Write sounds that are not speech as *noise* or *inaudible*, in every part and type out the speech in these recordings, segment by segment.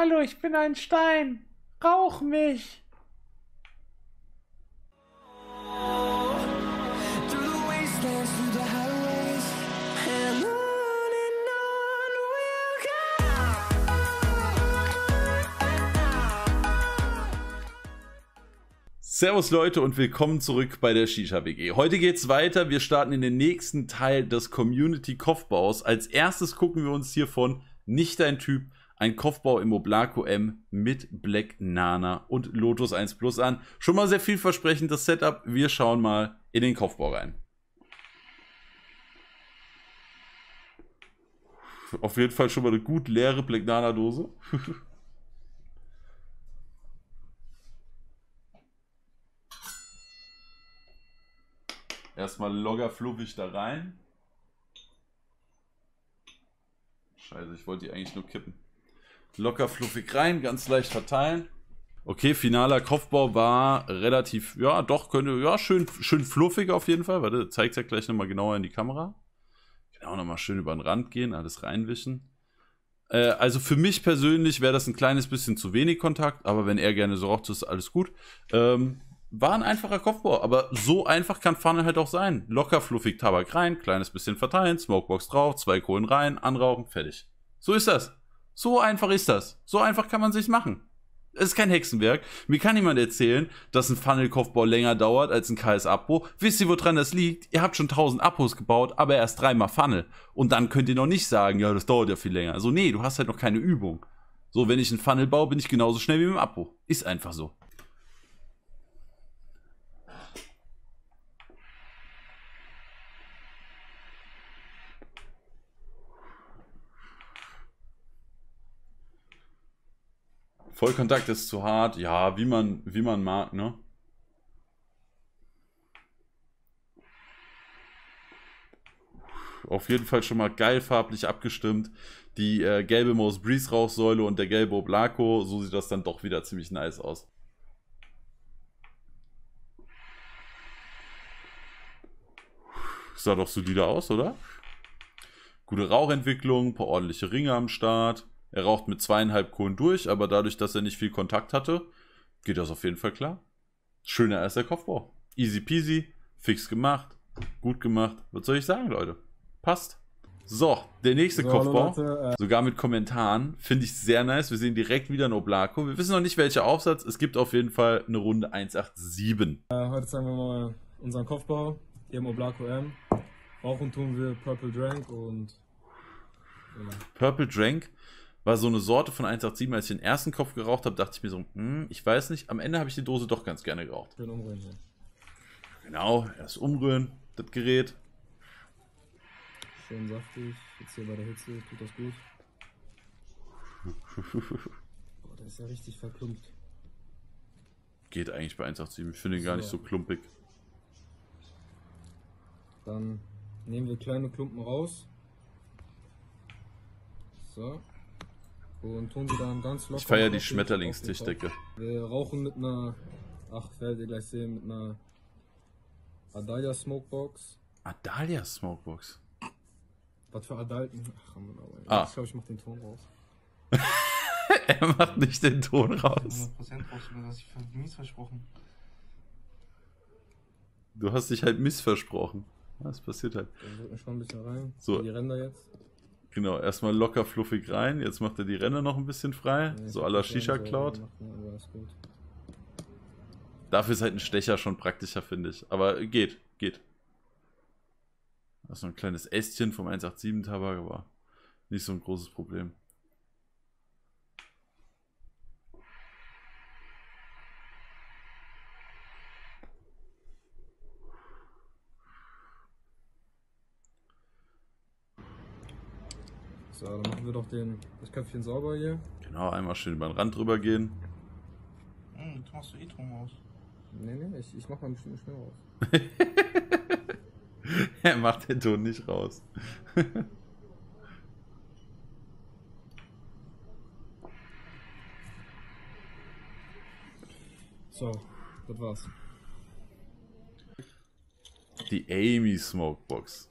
Hallo, ich bin ein Stein. Rauch mich. Servus Leute und willkommen zurück bei der Shisha WG. Heute geht's weiter. Wir starten in den nächsten Teil des Community Kopfbaus. Als erstes gucken wir uns hiervon nicht ein Typ, ein Kopfbau im Oblako M mit Black Nana und Lotus 1 Plus an. Schon mal sehr vielversprechend das Setup. Wir schauen mal in den Kopfbau rein. Auf jeden Fall schon mal eine gut leere Black Nana Dose. *laughs* Erstmal locker fluffig da rein. Scheiße, ich wollte die eigentlich nur kippen. Locker fluffig rein, ganz leicht verteilen. Okay, finaler Kopfbau war relativ, ja, doch, könnte, ja, schön, schön fluffig auf jeden Fall. Warte, zeigt ja gleich nochmal genauer in die Kamera. Genau, nochmal schön über den Rand gehen, alles reinwischen. Äh, also für mich persönlich wäre das ein kleines bisschen zu wenig Kontakt, aber wenn er gerne so raucht, ist alles gut. Ähm, war ein einfacher Kopfbau, aber so einfach kann Pfanne halt auch sein. Locker, fluffig Tabak rein, kleines bisschen verteilen, Smokebox drauf, zwei Kohlen rein, anrauchen, fertig. So ist das. So einfach ist das. So einfach kann man sich machen. Es ist kein Hexenwerk. Mir kann niemand erzählen, dass ein Funnel-Kopfbau länger dauert als ein KS-Abbau. Wisst ihr, woran das liegt? Ihr habt schon 1000 Abos gebaut, aber erst dreimal Funnel. Und dann könnt ihr noch nicht sagen, ja, das dauert ja viel länger. Also nee, du hast halt noch keine Übung. So, wenn ich einen Funnel baue, bin ich genauso schnell wie mit dem Abbau. Ist einfach so. Vollkontakt ist zu hart, ja, wie man, wie man mag, ne? Auf jeden Fall schon mal geil farblich abgestimmt. Die äh, gelbe Mouse Breeze Rauchsäule und der gelbe Oblako, so sieht das dann doch wieder ziemlich nice aus. Sah doch solide aus, oder? Gute Rauchentwicklung, paar ordentliche Ringe am Start. Er raucht mit zweieinhalb Kohlen durch, aber dadurch, dass er nicht viel Kontakt hatte, geht das auf jeden Fall klar. Schöner als der Kopfbau. Easy peasy, fix gemacht, gut gemacht. Was soll ich sagen, Leute? Passt. So, der nächste So, Kopfbau, Leute, äh, sogar mit Kommentaren, finde ich sehr nice. Wir sehen direkt wieder ein Oblako. Wir wissen noch nicht, welcher Aufsatz. Es gibt auf jeden Fall eine Runde 187. Äh, heute zeigen wir mal unseren Kopfbau hier im Oblako M. Rauchen tun wir Purple Drank und ja, Purple Drank war so eine Sorte von 187. Als ich den ersten Kopf geraucht habe, dachte ich mir so, hm, ich weiß nicht. Am Ende habe ich die Dose doch ganz gerne geraucht. schön umrühren hier. Genau, erst umrühren, das Gerät. Schön saftig. Jetzt hier bei der Hitze tut das gut. *laughs* Boah, der ist ja richtig verklumpt. Geht eigentlich bei 187. Ich finde ihn gar nicht so klumpig. Dann nehmen wir kleine Klumpen raus. So. Und tun sie dann ganz locker. Ich feiere die Schmetterlingstischdecke. Wir rauchen mit einer, ach, werdet ihr gleich sehen, mit einer Adalia Smokebox. Adalia Smokebox. Was für Adalten? Ach, Mann, aber Ah. ich glaube, ich mach den Ton raus. *laughs* er macht nicht den Ton raus. 100% brauchst du das für mies versprochen. Du hast dich halt missversprochen. Was passiert halt? Dann drücken wir schon ein bisschen rein. So. Die Ränder jetzt. Genau, erstmal locker fluffig rein. Jetzt macht er die Ränder noch ein bisschen frei. So à la Shisha Cloud. Gut. Dafür ist halt ein Stecher schon praktischer, finde ich. Aber geht, geht. Das ist so ein kleines Ästchen vom 187 Tabak, aber nicht so ein großes Problem. So, dann machen wir doch den, das Köpfchen sauber hier. Genau, einmal schön über den Rand drüber gehen. Hm, du machst du eh drum aus. Nee, nee, ich, ich mach mal bestimmt schnell raus. *laughs* er macht den Ton nicht raus. *laughs* So, das war's. Die Amy Smokebox.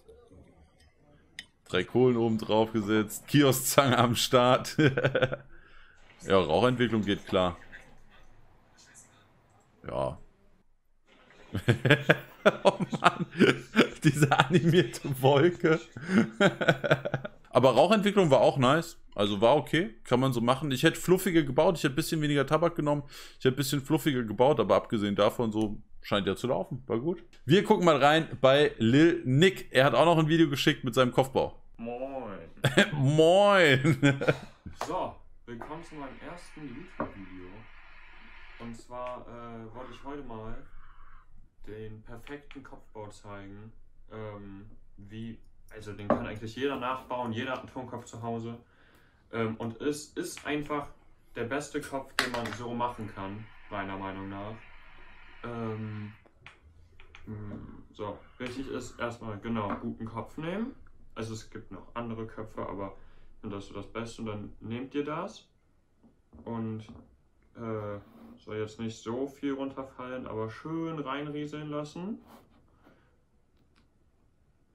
Drei Kohlen oben drauf gesetzt, Kioskszange am Start. *laughs* Ja, Rauchentwicklung geht klar. Ja. *laughs* oh Mann, diese animierte Wolke. *laughs* Aber Rauchentwicklung war auch nice. Also war okay, kann man so machen. Ich hätte fluffiger gebaut, ich hätte ein bisschen weniger Tabak genommen. Ich hätte ein bisschen fluffiger gebaut, aber abgesehen davon so scheint ja zu laufen. War gut. Wir gucken mal rein bei Lil Nick. Er hat auch noch ein Video geschickt mit seinem Kopfbau. Moin. *laughs* Moin! So, willkommen zu meinem ersten YouTube-Video. Und zwar äh, wollte ich heute mal den perfekten Kopfbau zeigen. Ähm, wie, also den kann eigentlich jeder nachbauen, jeder hat einen Turmkopf zu Hause. Ähm, und es ist einfach der beste Kopf, den man so machen kann, meiner Meinung nach. Ähm, mh, so, wichtig ist erstmal genau guten Kopf nehmen. Also es gibt noch andere Köpfe, aber finde das so das Beste. Und dann nehmt ihr das und äh, soll jetzt nicht so viel runterfallen, aber schön reinrieseln lassen.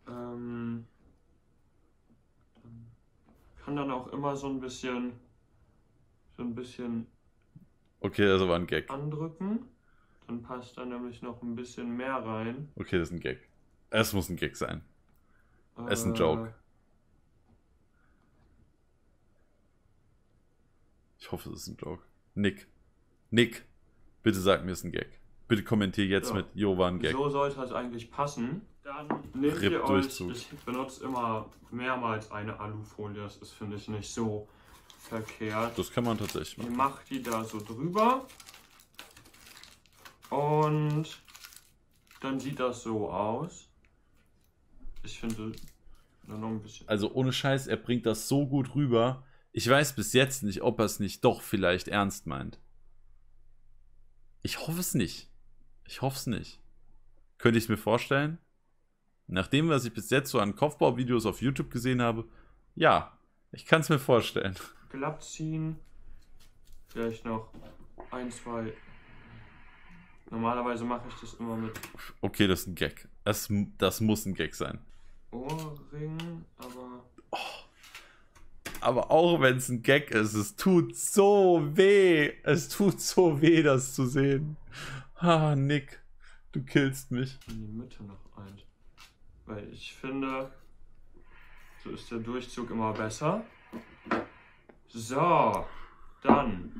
Ähm, kann dann auch immer so ein bisschen so ein bisschen Okay, das war ein Gag. andrücken. Dann passt da nämlich noch ein bisschen mehr rein. Okay, das ist ein Gag. Es muss ein Gag sein. Es ist ein Äh, Joke. Ich hoffe, es ist ein Joke. Nick. Nick, bitte sag mir, es ist ein Gag. Bitte kommentier jetzt Ja. mit, Jo, war ein Gag. So sollte es eigentlich passen. Dann nehmt Rip ihr euch, Durchzug. ich benutze immer mehrmals eine Alufolie, das ist finde ich nicht so verkehrt. Das kann man tatsächlich Ihr machen. macht die da so drüber und dann sieht das so aus. Ich finde nur noch ein bisschen. Also ohne Scheiß, er bringt das so gut rüber. Ich weiß bis jetzt nicht, ob er es nicht doch vielleicht ernst meint. Ich hoffe es nicht. Ich hoffe es nicht. Könnte ich es mir vorstellen? Nach dem, was ich bis jetzt so an Kopfbauvideos auf YouTube gesehen habe, ja, ich kann es mir vorstellen. glatt ziehen. Vielleicht noch ein, zwei. Normalerweise mache ich das immer mit Okay, das ist ein Gag. Das, das muss ein Gag sein. Ohrringen, aber Aber auch wenn es ein Gag ist, es tut so weh. Es tut so weh, das zu sehen. Ah, Nick, du killst mich. in die Mitte noch ein. Weil ich finde, so ist der Durchzug immer besser. So, dann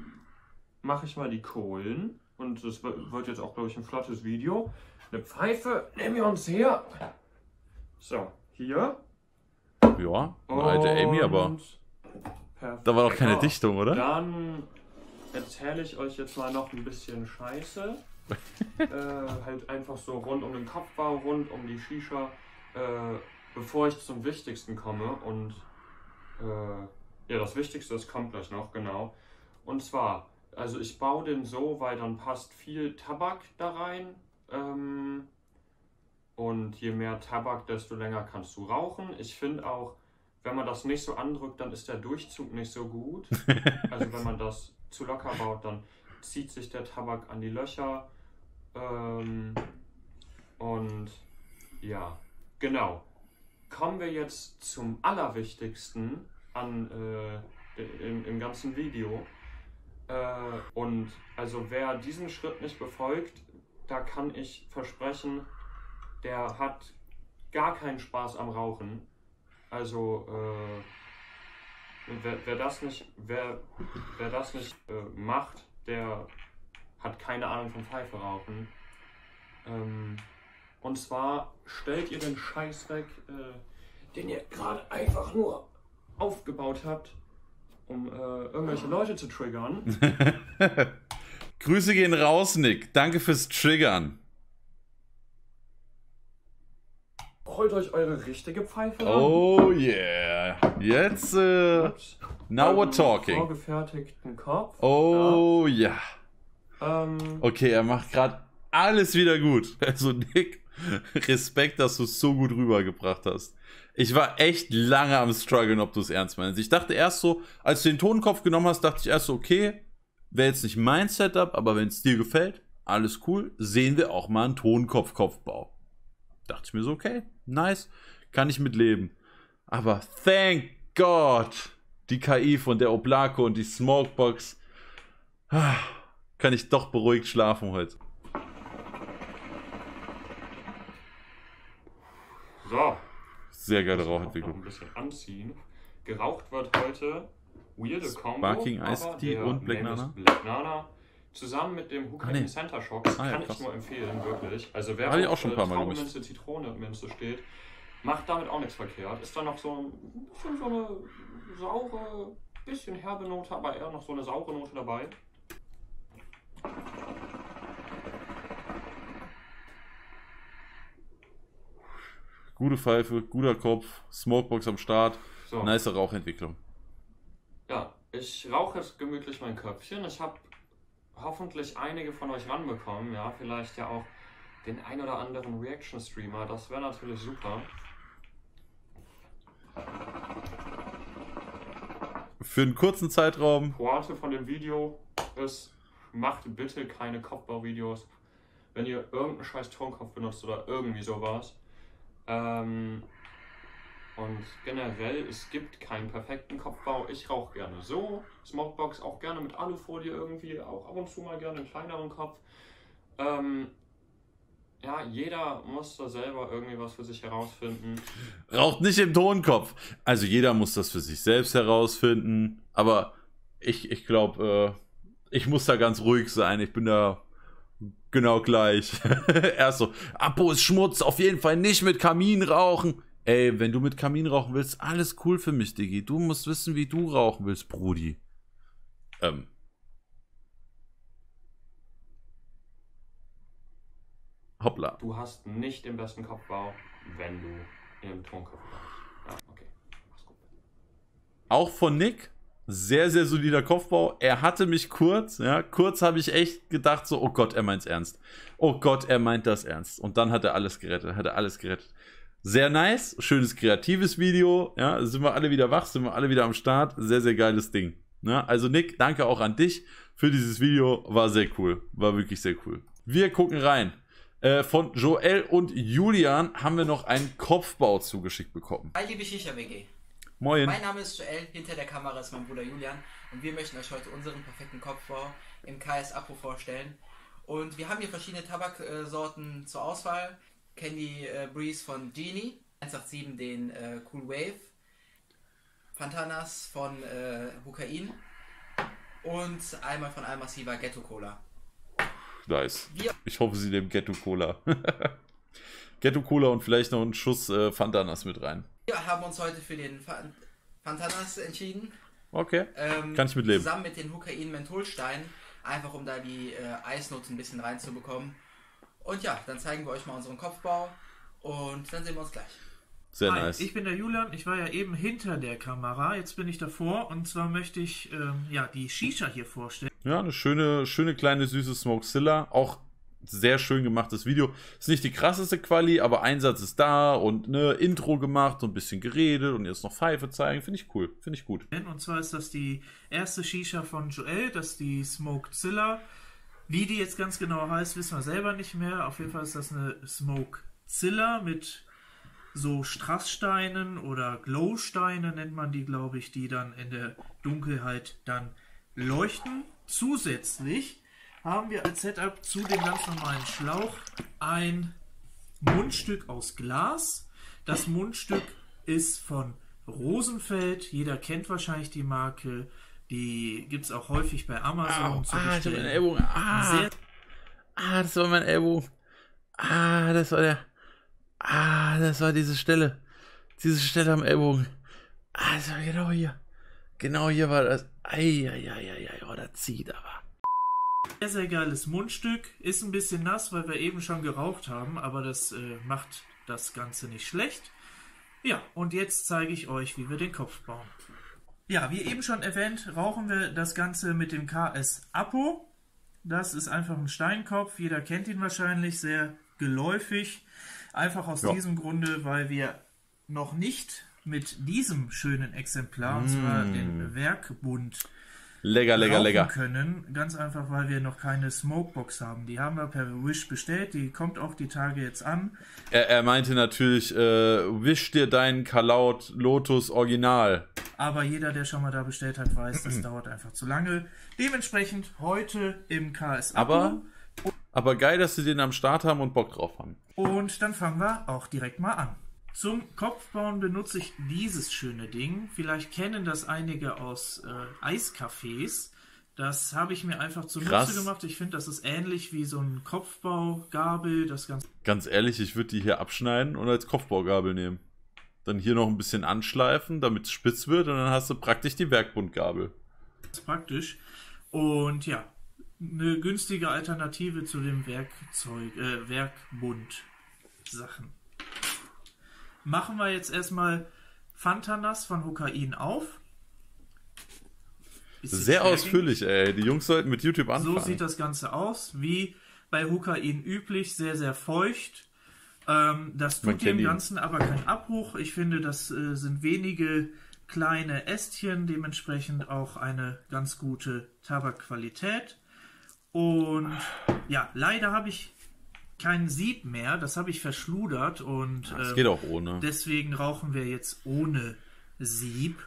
mache ich mal die Kohlen. Und das wi- wird jetzt auch, glaube ich, ein flottes Video. Eine Pfeife nehmen wir uns her. So, hier. Ja, eine alte Amy, aber perfekt. da war doch keine Dichtung, oder? Dann erzähle ich euch jetzt mal noch ein bisschen Scheiße. *laughs* äh, halt einfach so rund um den Kopfbau, rund um die Shisha, äh, bevor ich zum Wichtigsten komme. Und äh, ja, das Wichtigste, das kommt gleich noch, genau. Und zwar, also ich baue den so, weil dann passt viel Tabak da rein. Ähm, und je mehr Tabak, desto länger kannst du rauchen. Ich finde auch, wenn man das nicht so andrückt, dann ist der Durchzug nicht so gut. *laughs* Also wenn man das zu locker baut, dann zieht sich der Tabak an die Löcher. Ähm, und ja, genau. Kommen wir jetzt zum Allerwichtigsten an, äh, im, im ganzen Video. Äh, und also wer diesen Schritt nicht befolgt, da kann ich versprechen, der hat gar keinen Spaß am Rauchen. Also äh, wer, wer das nicht, wer, wer das nicht äh, macht, der hat keine Ahnung vom Pfeife rauchen. Ähm, und zwar stellt ihr den Scheiß weg, äh, den ihr gerade einfach nur aufgebaut habt, um äh, irgendwelche Leute zu triggern. *laughs* Grüße gehen raus, Nick. Danke fürs Triggern. Holt euch eure richtige Pfeife ran. Oh yeah. Jetzt, äh, now we're talking. Vorgefertigten Kopf. Oh ja. Ja. Ähm, Okay, er macht gerade alles wieder gut. *laughs* Also Nick, Respekt, dass du es so gut rübergebracht hast. Ich war echt lange am struggeln, ob du es ernst meinst. Ich dachte erst so, als du den Tonkopf genommen hast, dachte ich erst so, okay, wäre jetzt nicht mein Setup, aber wenn es dir gefällt, alles cool, sehen wir auch mal einen Tonkopf-Kopfbau. Dachte ich mir so, okay, nice, kann ich mit leben. Aber thank God, die KI von der Oblako und die Smokebox. Ah, Kann ich doch beruhigt schlafen heute. So, Sehr geile Rauchentwicklung. ein bisschen anziehen. Geraucht wird heute weirde Combo. Sparking aber Iced Tea und Black Nana? Black Nana. Zusammen mit dem Hookah Ah, nee. Center Shocks Ah, ja, kann krass. ich nur empfehlen, wirklich. Also wer auf, auch schon ein paar Mal Traubenminze, Zitronenminze steht, macht damit auch nichts verkehrt. Ist dann noch so ein bisschen so eine saure, bisschen herbe Note, aber eher noch so eine saure Note dabei. Gute Pfeife, guter Kopf, Smokebox am Start, So. nice Rauchentwicklung. Ja, ich rauche jetzt gemütlich mein Köpfchen. Ich habe hoffentlich einige von euch ranbekommen. Ja, vielleicht ja auch den ein oder anderen Reaction-Streamer. Das wäre natürlich super. Für einen kurzen Zeitraum, Pointe von dem Video ist, macht bitte keine Kopfbauvideos, wenn ihr irgendeinen scheiß Tonkopf benutzt oder irgendwie sowas. Ähm, und generell, es gibt keinen perfekten Kopfbau. Ich rauche gerne so, Smokebox auch gerne mit Alufolie irgendwie, auch ab und zu mal gerne einen kleineren Kopf. Ähm, ja, jeder muss da selber irgendwie was für sich herausfinden. raucht nicht im Tonkopf. Also jeder muss das für sich selbst herausfinden. Aber ich, ich glaube, äh, ich muss da ganz ruhig sein. Ich bin da genau gleich. *laughs* Erst so, Apo ist Schmutz, auf jeden Fall nicht mit Kamin rauchen. Ey, wenn du mit Kamin rauchen willst, alles cool für mich, Diggi. Du musst wissen, wie du rauchen willst, Brudi. Ähm. Hoppla. Du hast nicht den besten Kopfbau, wenn du im Tonkopf rauchst. Ja, okay. Mach's gut. Auch von Nick, sehr, sehr solider Kopfbau. Er hatte mich kurz, ja, kurz habe ich echt gedacht, so, oh Gott, er meint's ernst. Oh Gott, er meint das ernst. Und dann hat er alles gerettet, hat er alles gerettet. Sehr nice, schönes kreatives Video, ja, sind wir alle wieder wach, sind wir alle wieder am Start. Sehr, sehr geiles Ding. Ja, also Nick, danke auch an dich für dieses Video, war sehr cool, war wirklich sehr cool. Wir gucken rein. Äh, von Joel und Julian haben wir noch einen Kopfbau zugeschickt bekommen. Hi liebe Shisha-WG. Moin. Mein Name ist Joel, hinter der Kamera ist mein Bruder Julian und wir möchten euch heute unseren perfekten Kopfbau im KS Apo vorstellen. Und wir haben hier verschiedene Tabaksorten zur Auswahl. Candy äh, Breeze von Genie, 187 den äh, Cool Wave, Fantanas von äh, Hukain und einmal von Almassiva Ghetto Cola. Nice. Wir- Ich hoffe, sie nehmen Ghetto Cola. *laughs* Ghetto Cola und vielleicht noch einen Schuss äh, Fantanas mit rein. Wir haben uns heute für den Fan Fantanas entschieden. Okay. Ähm, Kann ich mitleben. Zusammen mit den Hukain Mentholsteinen, einfach um da die äh, Eisnoten ein bisschen reinzubekommen. Und ja, dann zeigen wir euch mal unseren Kopfbau und dann sehen wir uns gleich. Sehr Hi, nice. ich bin der Julian. Ich war ja eben hinter der Kamera. Jetzt bin ich davor. Und zwar möchte ich ähm, ja, die Shisha hier vorstellen. Ja, eine schöne, schöne kleine süße Smokezilla. Auch sehr schön gemachtes Video. Ist nicht die krasseste Quali, aber Einsatz ist da und ne Intro gemacht, so ein bisschen geredet und jetzt noch Pfeife zeigen. Finde ich cool. Finde ich gut. Und zwar ist das die erste Shisha von Joel. Das ist die Smokezilla. Wie die jetzt ganz genau heißt, wissen wir selber nicht mehr. Auf jeden Fall ist das eine Smokezilla mit so Strasssteinen oder Glowsteine nennt man die, glaube ich, die dann in der Dunkelheit dann leuchten. Zusätzlich haben wir als Setup zu dem ganz normalen Schlauch ein Mundstück aus Glas. Das Mundstück ist von Rosenfeld. Jeder kennt wahrscheinlich die Marke. Die gibt es auch häufig bei Amazon zu ah, ich hab bestellen. meine Ellbogen. Ah, Sehr ah, das war mein Ellbogen. Ah, das war der. Ah, das war diese Stelle. Diese Stelle am Ellbogen. Ah, das war genau hier. Genau hier war das. Eieieiei, oh, das zieht aber. Sehr, sehr geiles Mundstück. Ist ein bisschen nass, weil wir eben schon geraucht haben, aber das äh, macht das Ganze nicht schlecht. Ja, und jetzt zeige ich euch, wie wir den Kopf bauen. Ja, wie eben schon erwähnt, rauchen wir das Ganze mit dem KS Apo. Das ist einfach ein Steinkopf. Jeder kennt ihn wahrscheinlich, sehr geläufig. Einfach aus Ja. diesem Grunde, weil wir noch nicht mit diesem schönen Exemplar, und zwar den Werkbund, Lecker, lecker, lecker. können. Ganz einfach, weil wir noch keine Smokebox haben. Die haben wir per Wish bestellt. Die kommt auch die Tage jetzt an. Er, er meinte natürlich, äh, wisch dir deinen Kalaut Lotus Original. Aber jeder, der schon mal da bestellt hat, weiß, das dauert einfach zu lange. Dementsprechend heute im KS Aber, aber geil, dass sie den am Start haben und Bock drauf haben. Und dann fangen wir auch direkt mal an. Zum Kopfbauen benutze ich dieses schöne Ding. Vielleicht kennen das einige aus äh, Eiscafés. Das habe ich mir einfach zunutze Krass. gemacht. Ich finde, das ist ähnlich wie so ein Kopfbaugabel. Das ganz Ganz ehrlich, ich würde die hier abschneiden und als Kopfbaugabel nehmen. Dann hier noch ein bisschen anschleifen, damit es spitz wird und dann hast du praktisch die Werkbundgabel. praktisch. Und ja, eine günstige Alternative zu dem Werkzeug, äh, Werkbund-Sachen. Machen wir jetzt erstmal Fantanas von Hokain auf. Bisschen Sehr ausführlich, ey. Die Jungs sollten mit YouTube So anfangen. sieht das Ganze aus, wie bei Hokain üblich, sehr, sehr feucht. Ähm, das tut dem ihn. Ganzen aber keinen Abbruch. Ich finde, das äh, sind wenige kleine Ästchen, dementsprechend auch eine ganz gute Tabakqualität. Und ja, leider habe ich kein Sieb mehr, das habe ich verschludert und Das äh, geht auch ohne. Deswegen rauchen wir jetzt ohne Sieb.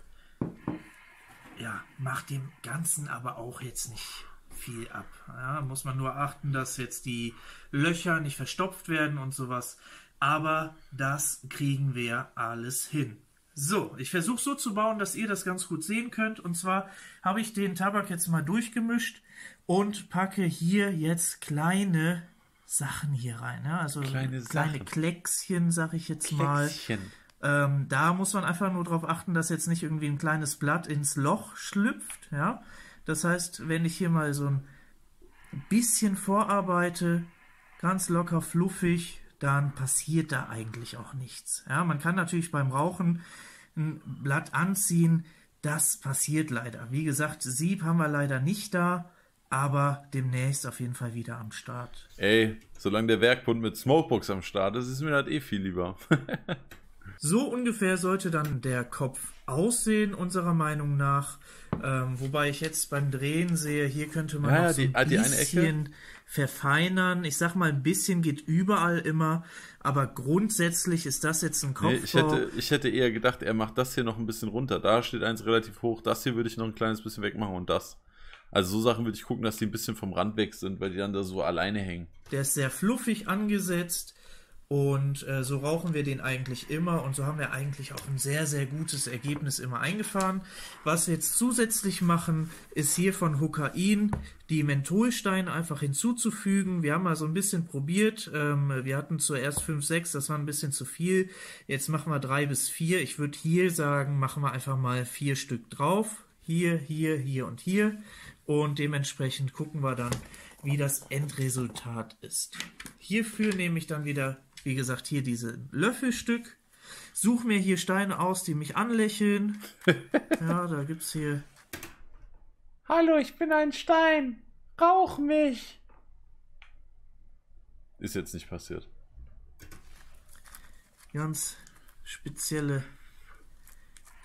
Ja, macht dem Ganzen aber auch jetzt nicht viel ab. Ja, muss man nur achten, dass jetzt die Löcher nicht verstopft werden und sowas. Aber das kriegen wir alles hin. So, ich versuche so zu bauen, dass ihr das ganz gut sehen könnt. Und zwar habe ich den Tabak jetzt mal durchgemischt und packe hier jetzt kleine Sachen hier rein. Ja? Also Kleine kleine Sachen. Kleckschen, sag ich jetzt mal. Kleckschen. Ähm, da muss man einfach nur darauf achten, dass jetzt nicht irgendwie ein kleines Blatt ins Loch schlüpft. Ja? Das heißt, wenn ich hier mal so ein bisschen vorarbeite, ganz locker fluffig, dann passiert da eigentlich auch nichts. Ja, man kann natürlich beim Rauchen ein Blatt anziehen, das passiert leider. Wie gesagt, Sieb haben wir leider nicht da, aber demnächst auf jeden Fall wieder am Start. Ey, solange der Werkbund mit Smokebox am Start ist, ist mir das eh viel lieber. *laughs* So ungefähr sollte dann der Kopf aussehen, unserer Meinung nach. Ähm, wobei ich jetzt beim Drehen sehe, hier könnte man Ja, noch so die- ein ah, bisschen verfeinern. Ich sag mal, ein bisschen geht überall immer, aber grundsätzlich ist das jetzt ein Kopfbau. Nee, ich, hätte, ich hätte eher gedacht, er macht das hier noch ein bisschen runter. Da steht eins relativ hoch. Das hier würde ich noch ein kleines bisschen wegmachen und das. Also so Sachen würde ich gucken, dass die ein bisschen vom Rand weg sind, weil die dann da so alleine hängen. Der ist sehr fluffig angesetzt und äh, so rauchen wir den eigentlich immer und so haben wir eigentlich auch ein sehr, sehr gutes Ergebnis immer eingefahren. Was wir jetzt zusätzlich machen, ist hier von Hokain die Mentholsteine einfach hinzuzufügen. Wir haben mal so ein bisschen probiert. Ähm, wir hatten zuerst 5, 6, das war ein bisschen zu viel. Jetzt machen wir 3 bis 4. Ich würde hier sagen, machen wir einfach mal vier Stück drauf. Hier, hier, hier und hier. Und dementsprechend gucken wir dann, wie das Endresultat ist. Hierfür nehme ich dann wieder, wie gesagt, hier diese Löffelstück. Suche mir hier Steine aus, die mich anlächeln. *laughs* Ja, da gibt's hier Hallo, ich bin ein Stein. Rauch mich. Ist jetzt nicht passiert. ganz spezielle.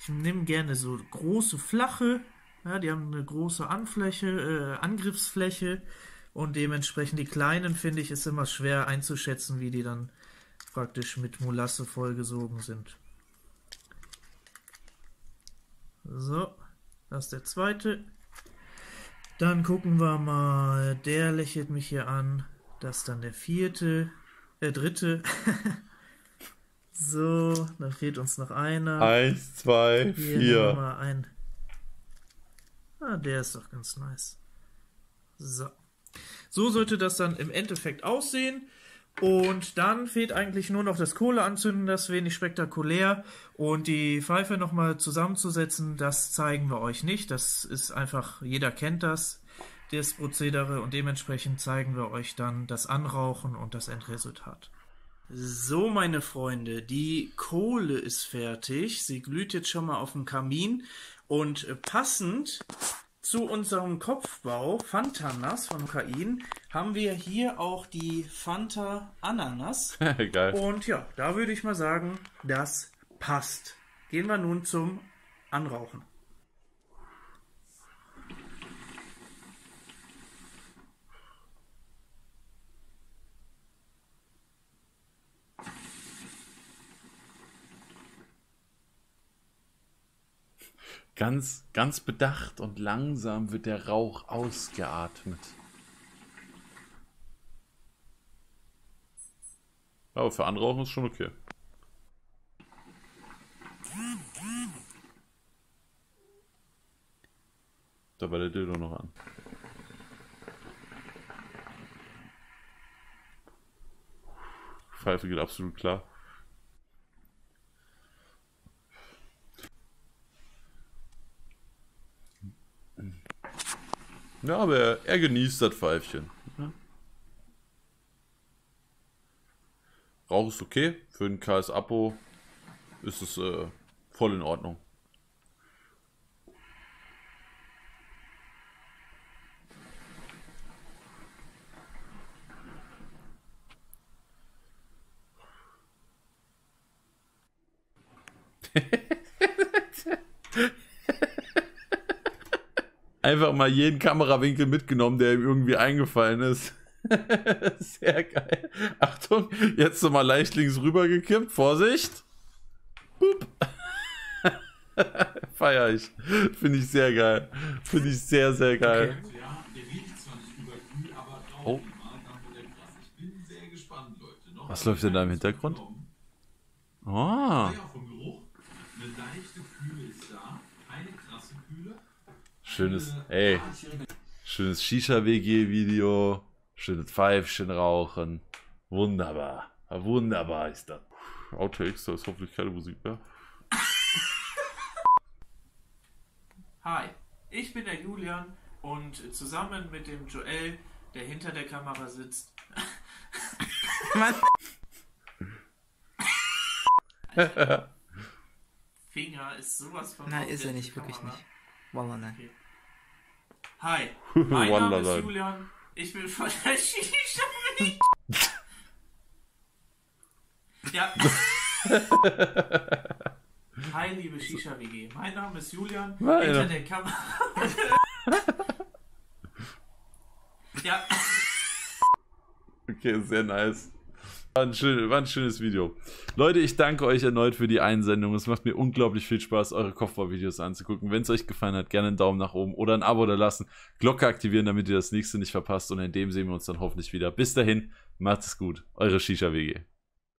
Ich nehme gerne so große, flache. Ja, die haben eine große Anfläche, äh, Angriffsfläche. Und dementsprechend die kleinen, finde ich, ist immer schwer einzuschätzen, wie die dann praktisch mit Molasse vollgesogen sind. So, das ist der zweite. Dann gucken wir mal. Der lächelt mich hier an. Das ist dann der vierte. Der dritte. *laughs* so, dann fehlt uns noch einer. Eins, zwei, Hier vier. mal ein. Ah, der ist doch ganz nice. So. So sollte das dann im Endeffekt aussehen. Und dann fehlt eigentlich nur noch das Kohleanzünden, das ist wenig spektakulär. Und die Pfeife nochmal zusammenzusetzen, das zeigen wir euch nicht. Das ist einfach, jeder kennt das, das Prozedere. Und dementsprechend zeigen wir euch dann das Anrauchen und das Endresultat. So, meine Freunde, die Kohle ist fertig. Sie glüht jetzt schon mal auf dem Kamin. Und äh, passend zu unserem Kopfbau Fantanas von Kain haben wir hier auch die Fanta Ananas. *laughs* Geil. Und ja, da würde ich mal sagen, das passt. Gehen wir nun zum Anrauchen. Ganz, ganz bedacht und langsam wird der Rauch ausgeatmet. Aber für Anrauchen ist schon okay. Da war der Dildo noch an. Pfeife geht absolut klar. Ja, aber er, er genießt das Pfeifchen. Rauch ist okay. Für den KS-Apo ist es äh, voll in Ordnung. Einfach mal jeden Kamerawinkel mitgenommen, der ihm irgendwie eingefallen ist. *laughs* Sehr geil. Achtung, jetzt nochmal leicht links rüber gekippt. Vorsicht. Boop. *laughs* Feier ich. Finde ich sehr geil. Finde ich sehr, sehr geil. Oh. Was läuft denn da im Hintergrund? Oh. Ja, vom Geruch. Eine leichte Kühle ist da. Keine krasse Kühle. Schönes, ey, schönes Shisha-WG-Video. Schönes Pfeifchen rauchen. Wunderbar. Wunderbar ist das. Outtakes, da ist hoffentlich keine Musik mehr. *laughs* Hi, ich bin der Julian und zusammen mit dem Joel, der hinter der Kamera sitzt. Mann. *laughs* Finger ist sowas von. Nein, ist er nicht, wirklich Kamera. nicht. Wallah, nein. Hi, *laughs* mein Name ist nein. Julian. Ich bin von der *laughs* Shisha. ja. *laughs* Hi, liebe Shisha-WG. Mein Name ist Julian. Meine. Hinter der Kamera. ja. Okay, sehr nice. War ein, schön, war ein schönes Video. Leute, ich danke euch erneut für die Einsendung. Es macht mir unglaublich viel Spaß, eure Kopfbauvideos anzugucken. Wenn es euch gefallen hat, gerne einen Daumen nach oben oder ein Abo da lassen. Glocke aktivieren, damit ihr das nächste nicht verpasst. Und in dem sehen wir uns dann hoffentlich wieder. Bis dahin, macht es gut. Eure Shisha-WG.